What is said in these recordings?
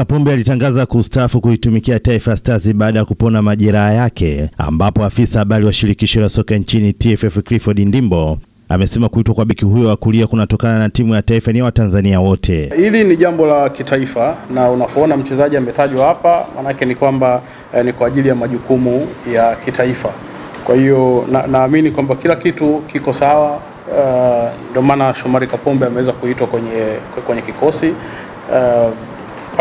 Kapombe alitangaza kustaafu kuitumikia Taifa Stars baada ya kupona majeraha yake, ambapo afisa habari wa shirikisho la soka nchini TFF Clifford Ndimbo amesema kuitwa kwa beki huyo wa kulia kunatokana na timu ya taifa ni Watanzania wote. Hili ni jambo la kitaifa, na unapoona mchezaji ametajwa hapa, maanake ni kwamba eh, ni kwa ajili ya majukumu ya kitaifa. Kwa hiyo naamini na kwamba kila kitu kiko sawa, ndio uh, maana Shomari Kapombe ameweza kuitwa kwenye, kwenye kikosi uh,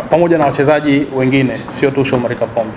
pamoja na wachezaji wengine, sio tu Shomari Kapombe.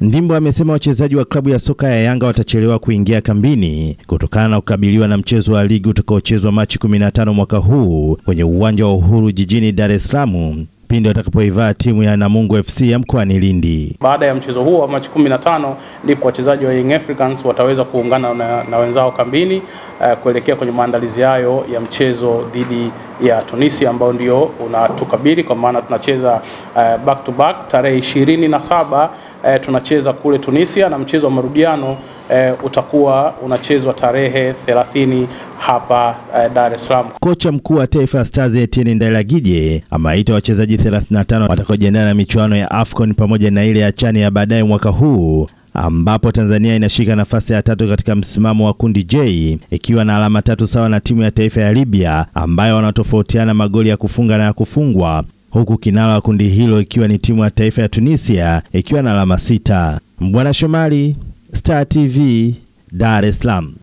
Ndimbo amesema wachezaji wa klabu ya soka ya Yanga watachelewa kuingia kambini kutokana na kukabiliwa na mchezo wa ligi utakaochezwa Machi 15 mwaka huu kwenye uwanja wa Uhuru jijini Dar es Salaam pindi watakapoivaa timu ya Namungo FC ya mkoani Lindi. Baada ya mchezo huo wa Machi 15 ndipo wachezaji wa Young Africans wataweza kuungana na, na wenzao kambini uh, kuelekea kwenye maandalizi hayo ya mchezo dhidi ya Tunisia ambao ndio unatukabili kwa maana tunacheza uh, back to back tarehe ishirini na saba uh, tunacheza kule Tunisia na mchezo wa marudiano uh, utakuwa unachezwa tarehe 30 hapa uh, Dar es Salaam. Kocha mkuu wa Taifa Stars Etienne Ndayiragije amewaita wachezaji 35 watakaojiandaa na michuano ya AFCON pamoja na ile ya chani ya baadaye mwaka huu ambapo Tanzania inashika nafasi ya tatu katika msimamo wa kundi J ikiwa na alama tatu sawa na timu ya taifa ya Libya ambayo wanatofautiana magoli ya kufunga na ya kufungwa, huku kinara wa kundi hilo ikiwa ni timu ya taifa ya Tunisia ikiwa na alama sita. Mbwana Shomari, Star TV, Dar es Salaam.